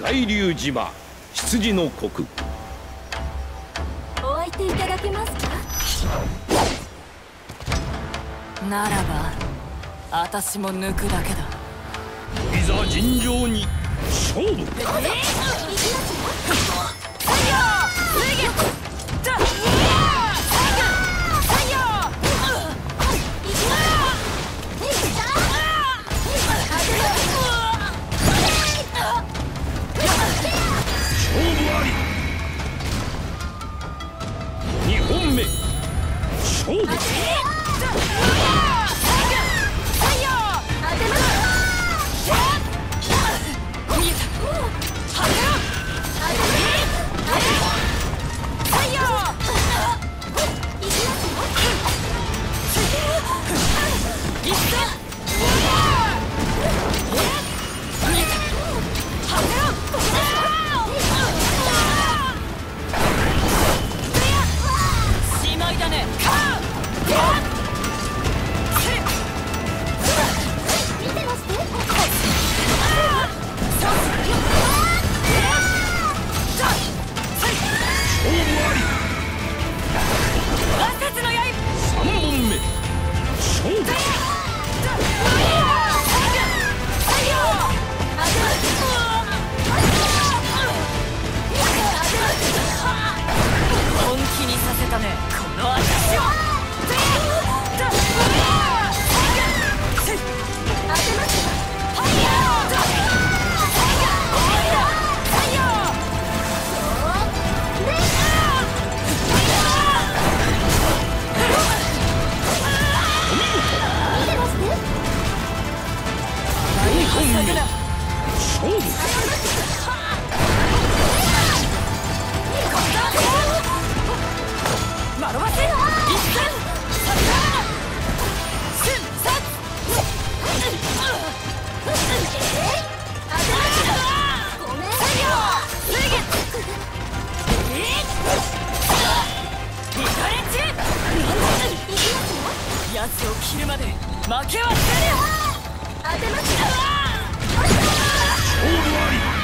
外流島羊の国。お相手いただけますか？ならば私も抜くだけだ。いざ尋常に勝負いきますよ奴を切るまで負けはせぬ勝負あり。